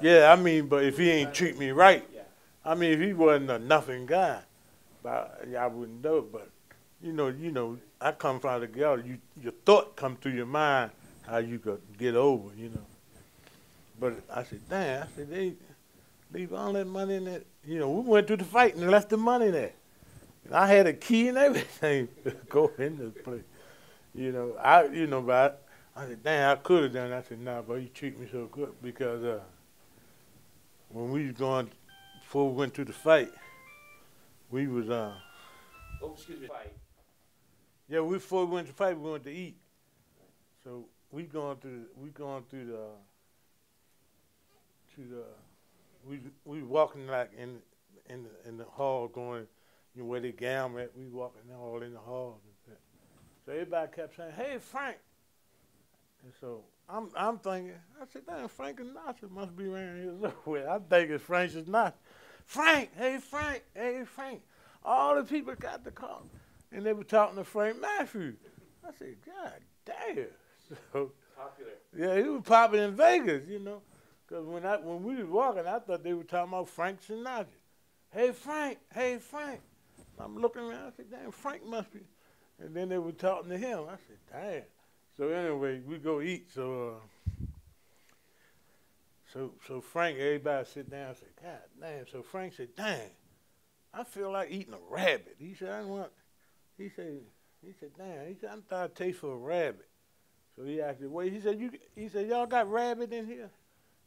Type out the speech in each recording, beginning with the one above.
Yeah, I mean, but if he ain't treat me right. I mean, if he wasn't a nothing guy, but I wouldn't know. But you know, you know, I come from the ghetto. You, your thought come through your mind how you could get over, you know. But I said, damn, I said they leave all that money in that. You know, we went through the fight and left the money there. And I had a key and everything to go in the place. You know, I, you know, but I, I said, damn, I could have done. it. I said, nah, but you treat me so good because uh, when we was going before we went to the fight, we was uh Oh, excuse me. Fight. yeah we before we went to fight we went to eat. So we going through we going through the to the we we walking like in in the, in the hall going you know where they gamble at we walking all in the hall. So everybody kept saying, Hey Frank and so I'm I'm thinking I said, Damn Frank Sinatra must be around here somewhere. I think it's Frank Sinatra. Frank, hey Frank, hey Frank. All the people got the call. And they were talking to Frank Matthews. I said, God damn. So Popular. yeah, he was popping in Vegas, you know. Because when I when we was walking, I thought they were talking about Frank Sinatra. Hey Frank, hey Frank. I'm looking around. I said, damn, Frank must be. And then they were talking to him. I said, damn. So anyway, we go eat. So uh, so so Frank, everybody sit down. I said, God damn. So Frank said, dang, I feel like eating a rabbit. He said, I want. He said, he said, damn. He said, I thought I'd taste for a rabbit. So he asked me, wait, he said, you, he said, y'all got rabbit in here?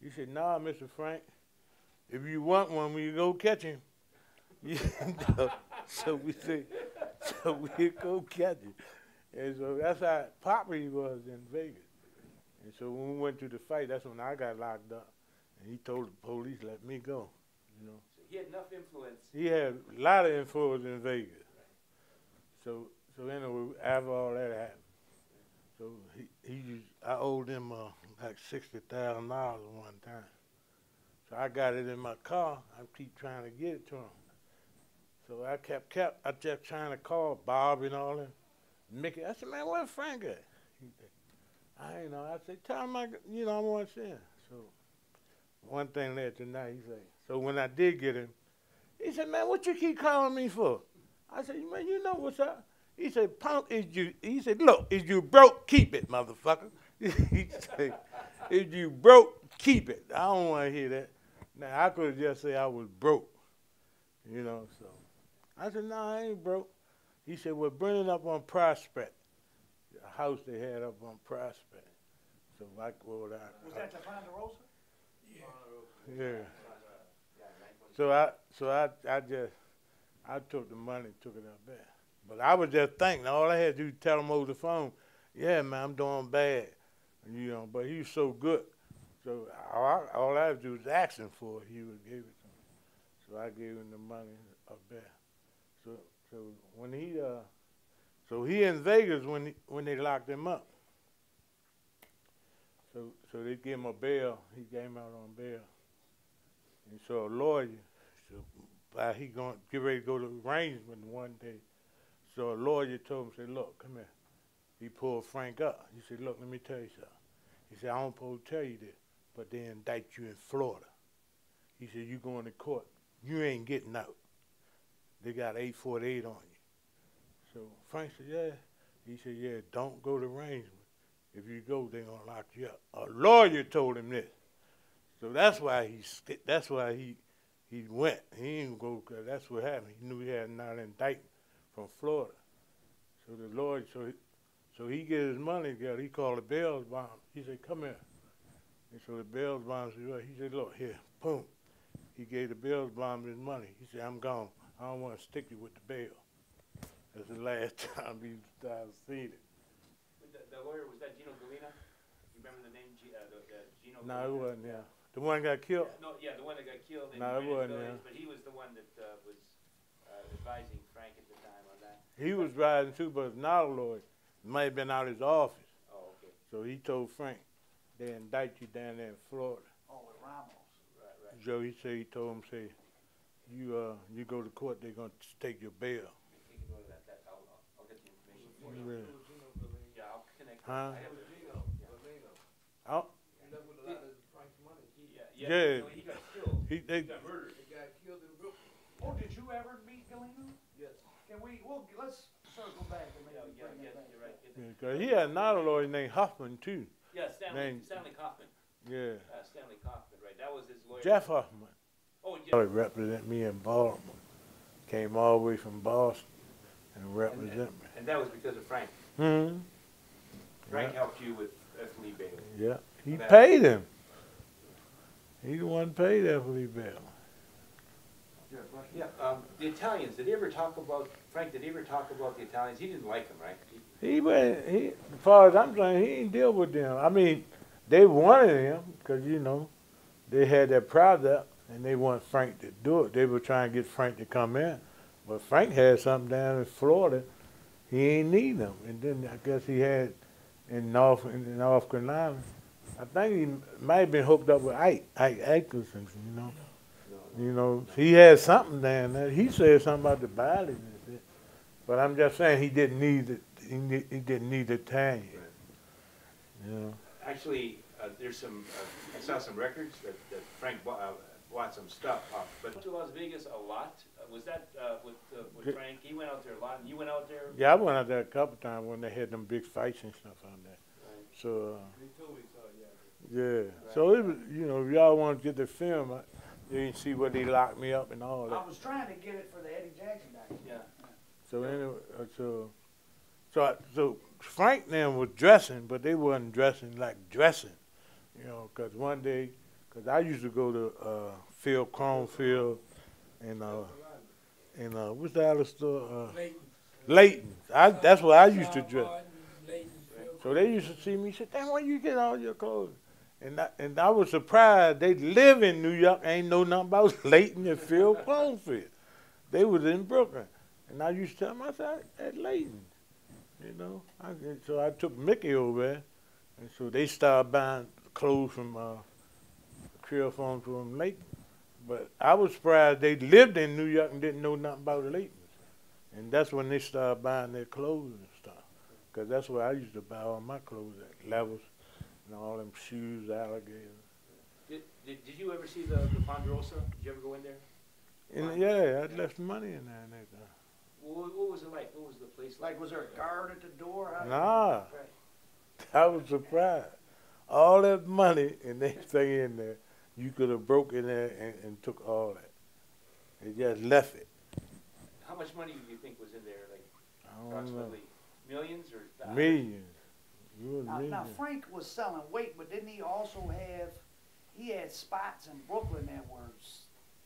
He said, nah, Mr. Frank. If you want one, we go catch him. So we say, so we go catch him. And so that's how Poppy was in Vegas. And so when we went to the fight, that's when I got locked up. And he told the police, let me go, you know. So he had enough influence. He had a lot of influence in Vegas. So so anyway, after all that happened, so he he used, I owed him uh, like sixty thousand dollars one time. So I got it in my car. I keep trying to get it to him. So I kept kept I kept trying to call Bob and all them. Mickey, I said, man, where Frank at? I ain't know. I said, tell him I, you know, I want to see him. So one thing led to another. He said, so when I did get him, he said, man, what you keep calling me for? I said, man, you know what's up. He said, punk, is you, he said, look, is you broke, keep it, motherfucker. he said, if you broke, keep it. I don't want to hear that. Now, I could just say I was broke, you know, so. I said, no, I ain't broke. He said, we're it up on Prospect, the house they had up on Prospect. So I go down. Was that the Ponderosa? Yeah. Yeah. So I, so I, I just, I took the money, took it up there. But I was just thinking, all I had to do was tell him over the phone, yeah, man, I'm doing bad, you know. But he was so good, so all I, all I had to do was ask him for it. He would give it to me. So I gave him the money up there. So, so when he, uh, so he in Vegas when he, when they locked him up. So, so they gave him a bail. He came out on bail. And so a lawyer, so uh, he going get ready to go to arraignment one day. So a lawyer told him, said, look, come here. He pulled Frank up. He said, look, let me tell you something. He said, I don't supposed to tell you this, but they indict you in Florida. He said, you going to court. You ain't getting out. They got 848 on you. So Frank said, yeah. He said, yeah, don't go to arraignment. If you go, they're to lock you up. A lawyer told him this. So that's why he that's why he he went. He didn't go 'cause that's what happened. He knew he had not indictment from Florida. So the lawyer, so he, so he get his money together. He called the bail bond. He said, "Come here." And so the bail bond said, well, "He said, look here, boom." He gave the bail bond his money. He said, "I'm gone. I don't want to stick you with the bail." That's the last time you I've seen it. The, the lawyer was that Gino Gallina? You remember the name? G, uh, the, the Gino. No, it Gallina? wasn't. Yeah, the one that got killed. No, yeah, the one that got killed in No, it wasn't, Village, yeah. but he was the one that uh, was uh, advising Frank at the time on that. He was riding too, but not a lawyer. Might have been out of his office. Oh, okay. So he told Frank, they indict you down there in Florida. Oh, with Ramos. Right, right. Joe, he said he told him, say, you uh, you go to court, they're gonna take your bail. We can go to that. that I'll, I'll, I'll get the information for you. Yeah. Yeah, I'll connect. Huh? I have the- Oh, Yeah, Yeah. Yeah. so he got killed. He, He they, got murdered. Oh, did you ever meet Gallina? Yes. Can we, well, let's circle back and Yeah, maybe yeah, bring yeah, it back. you're right. Get the- yeah, 'cause he had another lawyer named Huffman too. Yeah, Stanley, Name- Stanley Kaufman. Yeah, Uh, Stanley Kaufman, right? That was his lawyer. Jeff Huffman. Oh, He Jeff. represent me in Baltimore. Came all the way from Boston and represent me. And that was because of Frank. Hmm. Frank Yeah. helped you with F. Lee Bailey. Yeah, he That- paid him. He the one paid F. Lee Bell. Yeah, um, the Italians, did he ever talk about, Frank, did he ever talk about the Italians? He didn't like them, right? He- He went, he, as far as I'm saying, he ain't deal with them. I mean, they wanted him, cause you know, they had that product and they want Frank to do it. They were trying to get Frank to come in. But Frank had something down in Florida, he ain't need them. And then I guess he had in North, in North Carolina. I think he might have been hooked up with Ike, Ike Atkinson, you know. You know, he had something down there. He said something about the body. But I'm just saying he didn't need it. He, ne- he didn't need the. You know. Actually, uh, there's some, uh, I saw some records that, that Frank bought, uh, bought some stuff off. But to Las Vegas a lot, Uh, was that, uh, with, uh, with Frank? He went out there a lot, and you went out there? Yeah, I went out there a couple times when they had them big fights and stuff out there. Right. So uh, He told me so, yeah. yeah. So it was, you know, if y'all want to get the film, you can see where they locked me up and all that. I was trying to get it for the Eddie Jackson documentary. Yeah. So anyway, uh, so so I, so Frank and them was dressing, but they wasn't dressing like dressing, you know. Cause one day, cause I used to go to uh, Phil Cornfield and uh, and uh, what's the other store? Uh, Leighton. Leighton. I, that's where I used to dress. Martin, Leighton, Phil So they used to see me say, "Damn, where you get all your clothes?" And I, and I was surprised. They live in New York, ain't know nothing about Leighton and Phil Cornfield. They was in Brooklyn, and I used to tell them, I said, "At Leighton," you know. I, so I took Mickey over there, and so they started buying clothes from uh, Creole Farm them Leighton. But I was surprised they lived in New York and didn't know nothing about Leighton. And that's when they started buying their clothes and stuff. Cause that's where I used to buy all my clothes at levels and all them shoes, alligators. Did, did, did you ever see the, the Ponderosa? Did you ever go in there? And yeah, I left money in there. And everything. What, what was it like? What was the place like? Like, was there a guard at the door? How- Nah, Right. I was surprised. All that money and everything in there, you could have broke in there and, and took all that. They just left it. How much money do you think was in there? Like I don't know. approximately millions or thousands? Millions. You was Now, now. Frank was selling weight, but didn't he also have, he had spots in Brooklyn that were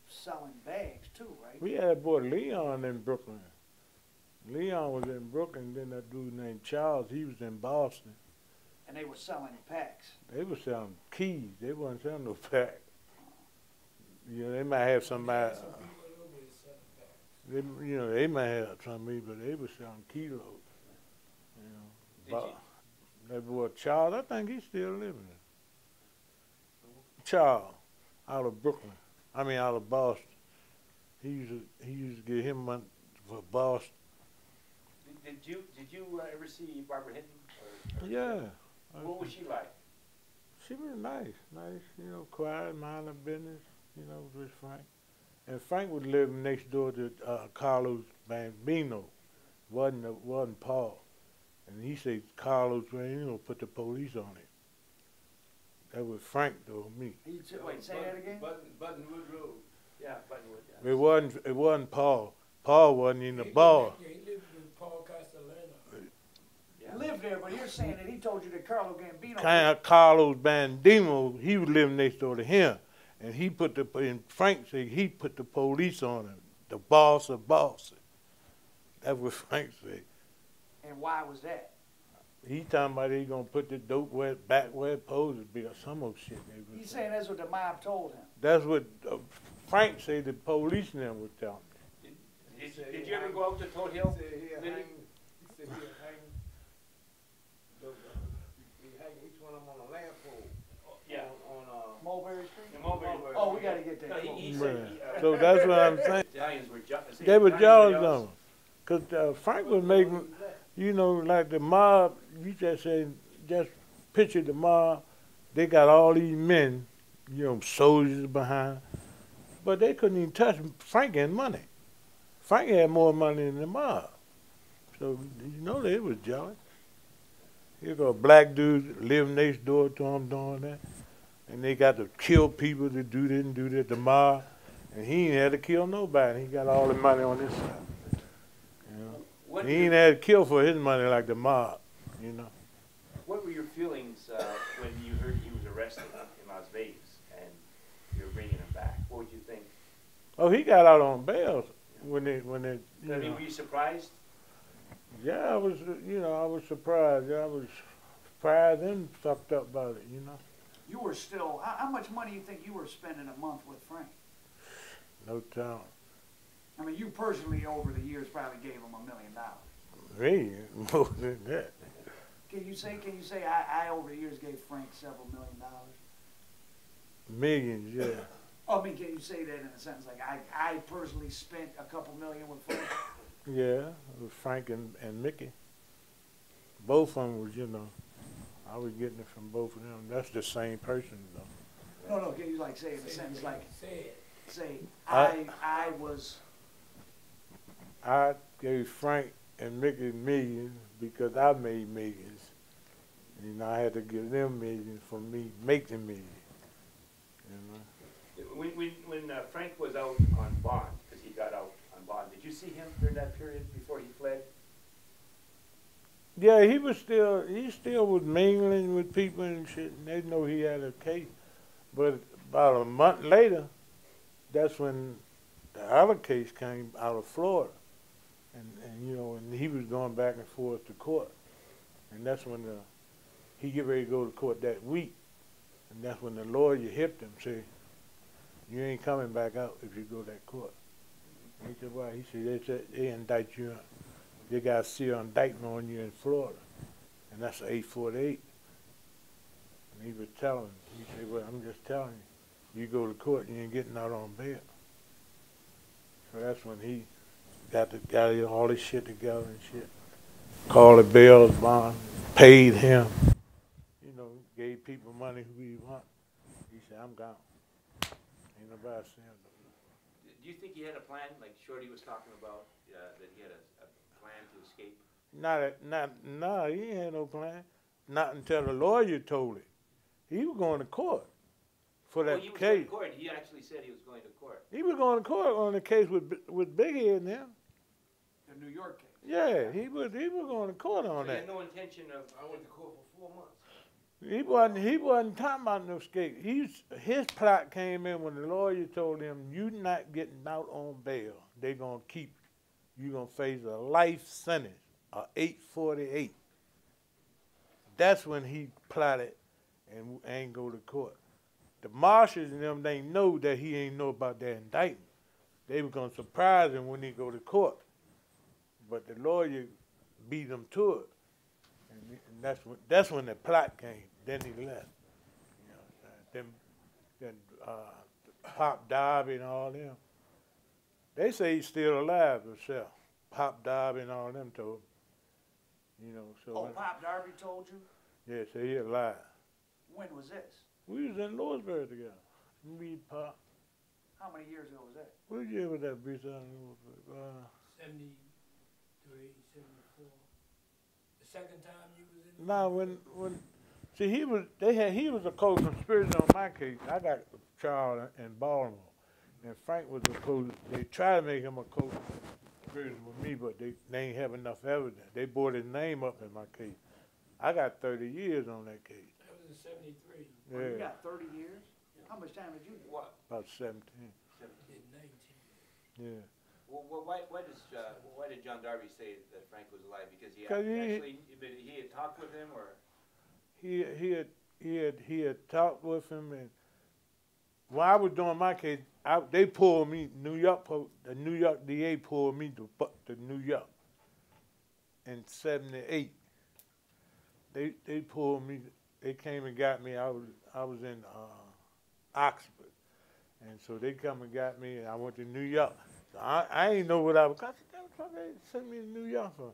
selling bags too, right? We had boy Leon in Brooklyn. Leon was in Brooklyn. Then that dude named Charles, he was in Boston. And they were selling packs. They were selling keys. They weren't selling no pack. You know, they might have somebody. Some Uh, people over there selling packs. they, you know, they might have somebody, but they were selling kilos. You know, Did but you- that boy Charles, I think he's still living. Charles, out of Brooklyn. I mean, out of Boston. He used to he used to get him money for Boston. Did, did you did you uh, ever see Barbara Hinton? Or, or- Yeah. What was she like? She was nice, nice, you know, quiet, mind her business, you know, with Frank. And Frank was living next door to uh, Carlos Gambino, wasn't uh, wasn't Paul. And he said Carlos, man, you know, put the police on it. That was Frank told me. He said, wait, say that again? Button, Buttonwood Road. Yeah, Buttonwood. Yeah. It wasn't it wasn't Paul. Paul wasn't in the He lived- bar. Yeah, he lived with Paul Castellano. He lived there, but you're saying that he told you that Carlo Gambino. Kind of Carlos Bandimo, he was living next door to him, and he put the and Frank said he put the police on him, the boss of bosses. That's what Frank said. And why was that? He talking about he gonna put the dope where back where it supposed be or some old shit. they He's saying. saying that's what the mob told him. That's what uh, Frank said. The police and them was telling me. Did, did you ever go out to Todt Hill? He said he'll Did he? hang, he said he'll hang, those, uh, he hang each one of them on a lamp pole. Yeah. On, on, uh, Mulberry Street? In Mulberry. We gotta get that. No, he, he said, he, uh, So that's what I'm saying. Italians were jealous. They were jealous of him, cause uh, Frank was making, you know, like the mob. You just say, just picture the mob. They got all these men you know, soldiers behind. But they couldn't even touch Frank and money. Frank had more money than the mob. So you know they was jealous. Here go a black dude live next door to him doing that. And they got to kill people to do this and do that, the mob. And he ain't had to kill nobody. He got all the money on his side. You know? What, He ain't had to kill for his money like the mob, you know. what were your feelings uh, when you heard he was arrested in Las Vegas and you were bringing him back? What would you think? Oh, he got out on bail when they when they you I mean, know. were you surprised? Yeah, I was you know, I was surprised. I was surprised and fucked up about it, you know. You were still, how, how much money do you think you were spending a month with Frank? No time. I mean, you personally over the years probably gave him a million dollars. Me, more than that. Can you say, can you say, I, I over the years gave Frank several million dollars? Millions, yeah. Oh, I mean, can you say that in a sentence, like, I, I personally spent a couple million with Frank? Yeah, with Frank and, and Mickey. Both of them was, you know, I was getting it from both of them. That's the same person, though. No, no, can you like say in a sentence, like, Say it. say, I- I, I was, I gave Frank and Mickey millions because I made millions. And I had to give them millions for me making millions. You know. When, when, when uh, Frank was out on bond, because he got out on bond, did you see him during that period before he fled? Yeah, he was still he still was mingling with people and shit, and they know he had a case. But about a month later, that's when the other case came out of Florida, and and you know, and he was going back and forth to court, and that's when the he get ready to go to court that week, and that's when the lawyer hipped him, say, you ain't coming back out if you go to that court. And he said, why? He said, they, said they indict you they got a seal indictment on you in Florida, and that's eight forty-eight. And he was telling, he said, well, I'm just telling you, you go to court, and you ain't getting out on bail. So that's when he got the, got all his shit together and shit. Called the bail bond, paid him, you know, gave people money who he want. He said, I'm gone. Ain't nobody saying. Do you think he had a plan, like Shorty was talking about, uh, that he had a plan to escape? Not, a- not, no, he had no plan. Not until the lawyer told it. He was going to court for Well, that he was going case. to court. He actually said he was going to court. He was going to court on the case with with Big Head and them. the New York case. Yeah, he was he was going to court So on he had that. no intention of. I went to court for four months. He wasn't he wasn't talking about no escape. He's his plot came in when the lawyer told him you're not getting out on bail. They're gonna keep you. You gonna face a life sentence, a eight forty eight. That's when he plotted and ain't go to court. The marshals and them they know that he ain't know about that indictment. They were gonna surprise him when he go to court, but the lawyer beat him to it, and, that's when that's when the plot came. Then he left. You know, then then uh, Pop Darby and all them. They say he's still alive himself. Pop Darby and all them told. him. You know, so Oh, Pop Darby told you? yeah, so he alive. When was this? We was in Lewisburg together. Me, Pop. How many years ago was that? What year was that bitch out in Lewisburg? Uh, 73, 74. The second time you was in? Nah, when when see he was they had he was a co-conspirator on my case. I got a trial in Baltimore, and Frank was a co. They tried to make him a co-conspirator with me, but they they ain't have enough evidence. They brought his name up in my case. I got thirty years on that case. That was in 73. Oh, you Yeah, got thirty years? How much time did you do? What? about seventeen. Did 19. Yeah, Well, well, why, why does, uh, why did John Darby say that Frank was alive? Because he 'Cause he- actually, but he had talked with him, or? he he had he had he had talked with him, and while I was doing my case, I, they pulled me. New York, the New York DA pulled me to to New York in '78. They they pulled me. They came and got me. I was I was in uh, Oxford, and so they come and got me, and I went to New York. So I I ain't know what I was. I said, "What they sent me to New York for?"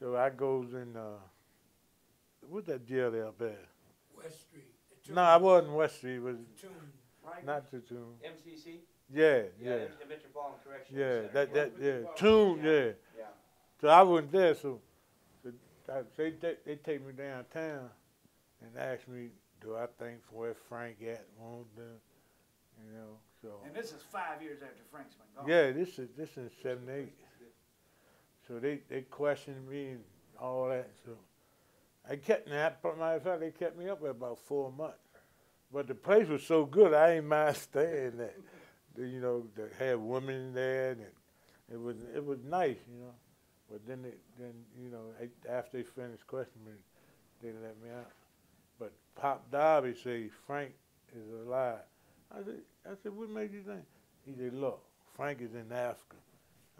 So I goes in. Uh, what's that jail there up there? West Street. No, I wasn't West Street. It was Tomb. Right? not the tune. MCC? Yeah, Yeah, yeah, the Metropolitan Correctional yeah. Center. That that yeah. Tune, yeah. Yeah. So I wasn't there, so, so they they they take me downtown and ask me, do I think where Frank at? You know? So And this is five years after Frank's been gone. yeah, this is this is seventy eight. So they they questioned me and all that. So I kept that. Matter of fact, they kept me up there about four months. But the place was so good, I ain't mind staying there. You know, they had women there, and it was it was nice, you know. But then they, then you know after they finished questioning they let me out. But Pop Darby say Frank is alive. I said I said what made you think? He said look, Frank is in Africa.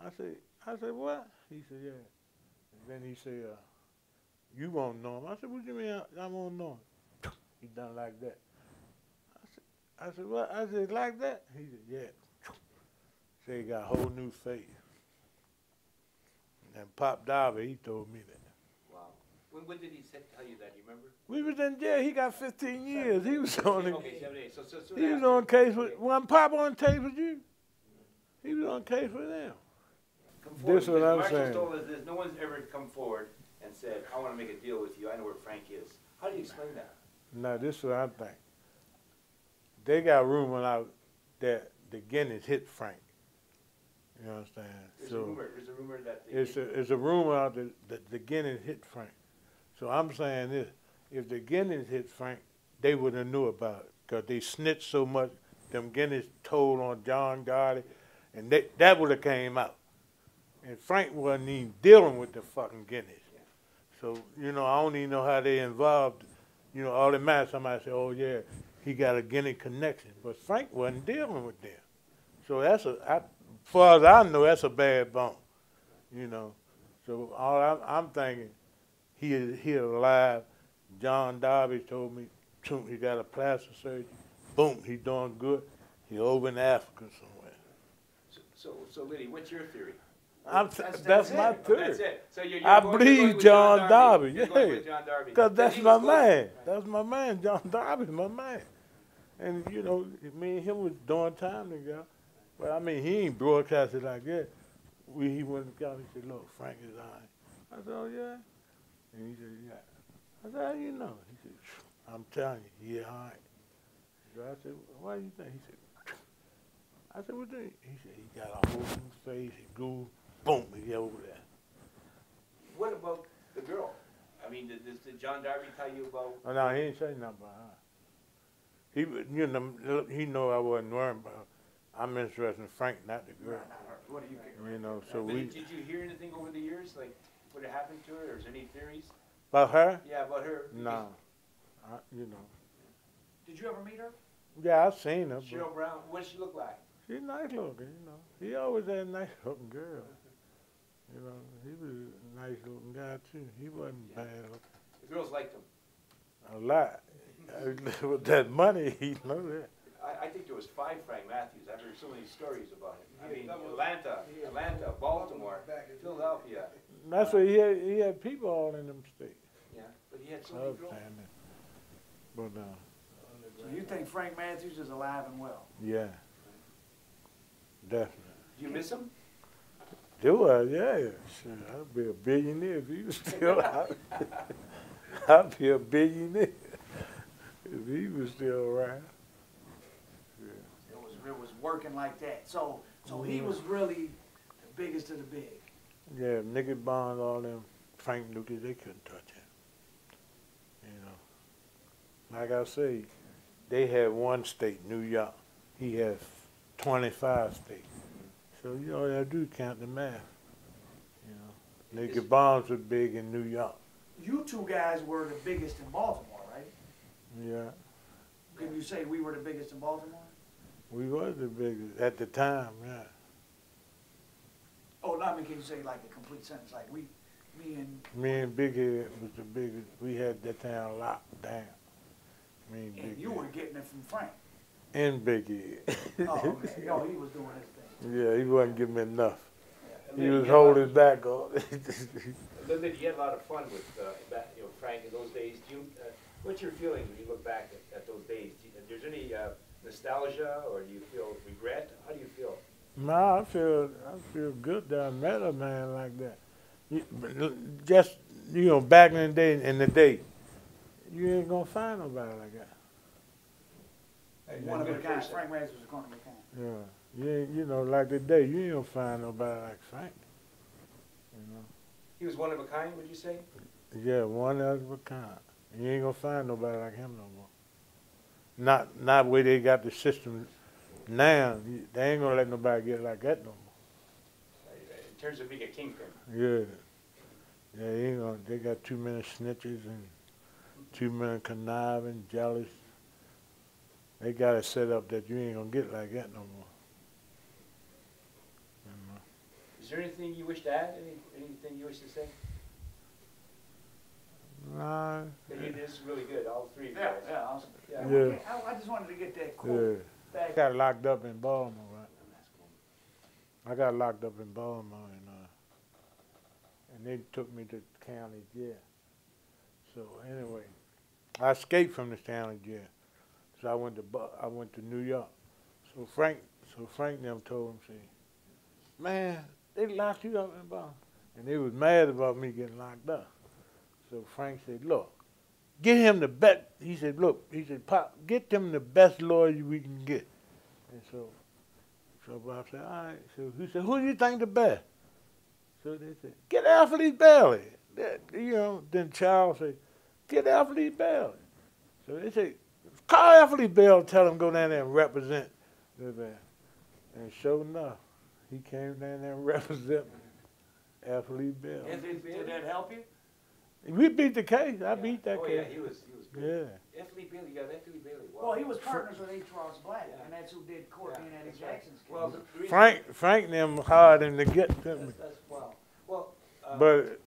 I said I said what? He said yeah. And then he said uh, you won't know him. I said what do you mean I, I won't know him? He done like that. I said, what? I said, like that? He said, yeah. Said he got a whole new face. And Pop Darby, he told me that. Wow. When, when did he say, tell you that? You remember? We was in jail. He got 15 years. He was on it. Okay. So, so soon He was on case with, when Pop on case with you? He was on case with them. Come forward, This what I'm saying. told us this, no one's ever come forward and said, I wanna make a deal with you, I know where Frank is. How do you explain that? Now, this is what I think. They got rumor out that the Guineas hit Frank. You understand? There's a So- rumor, there's a rumor that. It's a, it's a rumor out that, that the Guineas hit Frank. So I'm saying this, if the Guineas hit Frank, they would have knew about it, cause they snitched so much, them Guineas told on John Gotti, and they, that would have came out. And Frank wasn't even dealing with the fucking Guineas. So, you know, I don't even know how they involved, you know, all that matters, somebody say, oh yeah, he got a Guinea connection, but Frank wasn't dealing with them. So that's a, I, far as I know, that's a bad bone, you know. So all I'm, I'm thinking, he is he alive. John Darby told me, "Choom, he got a plastic surgery. Boom, he doing good. He over in Africa somewhere. So, so, so Liddy, what's your theory? I'm, That's- that's, that's my it. Oh, that's theory. it. So you're, you're I going, believe going John Darby, You're yeah. John Darby. Cause that's my man. That's my man. John Darby, my man. And you know, me and him was doing time together. But I mean, he ain't broadcasted like that. We he went and got. He said, "Look, Frank is on." I said, "Oh yeah," and he said, "Yeah." I said, "How do you know?" He said, "I'm telling you, yeah, all right." So I said, "Why do you think?" He said, "I said, what do you?" He said, "He got a whole new face. He grew, boom, he over there." What about the girl? I mean, did, did John Darby tell you about? Oh, no, he ain't say nothing about her. He, was- you know, he know I wasn't worried about. I'm interested in Frank, not the girl. What do you care? You know, so we did you hear anything over the years, like what had happened to her, or is there any theories? about her. Yeah, about her. No, I, you know. Did you ever meet her? Yeah, I've seen her. But Cheryl Brown, what does she look like? she nice looking, you know. He always had a nice looking girl. You know, he was a nice looking guy too. He wasn't Yeah. bad looking. The girls liked him. A lot. With that money, he know that. I, I think there was five Frank Matthews. I've heard so many stories about him. I mean, Atlanta, yeah. Atlanta, Baltimore, Back in- Philadelphia. That's why he had, he had people all in them states. Yeah, but he had so I many was girls. But uh, So you think Frank Matthews is alive and well? yeah, definitely. Do you miss him? Do I? Yeah. Sure, I'd be a billionaire if he was still out. I'd be a billionaire if he was still around. Yeah. It was, it was working like that. So, so he was really the biggest of the big. Yeah, Nicky Bond, all them, Frank Lucas, they couldn't touch him. You know. Like I say, they had one state, New York. He has 25 states. So, you know, they do count the math. You know. Nicky Barnes was big in New York. You two guys were the biggest in Baltimore? Yeah. Can you say we were the biggest in Baltimore? We was the biggest at the time, yeah. Oh, no, I mean, can you say like a complete sentence, like we, me and, Me and Big Head was the biggest. We had that town locked down. Me and and Big you Head. were getting it from Frank? And Big Head. Oh, okay. No, he was doing his thing. yeah, he wasn't giving me enough. And He was you had a lot- holding back on. But then you had a lot of fun with, uh, that, you know, Frank in those days. Do you, uh, what's your feeling when you look back at, at those days? Do you, if there's any, uh, nostalgia, or do you feel regret? How do you feel? Nah, I feel I feel good that I met a man like that. You, just you know, back in the day, in the day, you ain't gonna find nobody like that. And One of a good kind. Frank Razor was one of a kind. Yeah, you ain't, you know, like today, you ain't gonna find nobody like Frank. You know, He was one of a kind, would you say? yeah, one of a kind. You ain't gonna find nobody like him no more. Not not where they got the system now. They ain't gonna let nobody get like that no more. In terms of being a kingpin. Yeah. Yeah, they ain't gonna, they got too many snitches and too many conniving, jealous. They got it set up that you ain't gonna get like that no more. Is there anything you wish to add? Any, anything you wish to say? Nah, That you- This really good, all three of you Yeah, guys. yeah, awesome. Yeah. Yeah. I, I just wanted to get that yeah. quote I got locked up in Baltimore, right? I got locked up in Baltimore and, uh, and they took me to county jail. So anyway, I escaped from the county jail. So I went to, I went to New York. So Frank, so Frank them told him, say, man, they locked you up in Baltimore. And they was mad about me getting locked up. So Frank said, look, get him the best. He said, look, he said, Pop, get them the best lawyer we can get. And so, so Bob said, all right. So he said, who do you think the best? So they said, get Anthony Bailey. That, you know, then Charles said, get Anthony Bailey. So they said, call Anthony Bailey, tell him go down there and represent the band. And sure enough, he came down there and represented Anthony Bailey. Did that help you? We beat the case. I beat that Oh, yeah, he was, he was good. Yeah. Anthony Bailey, yeah, Anthony Bailey, wow. Well, he was partners with H. Ross Black, Yeah. and that's who did Courtney Yeah, and Eddie that's right. Jackson's case. Well, Frank, Frank them hired him to get to me. That's, that's, wow. Well, uh, But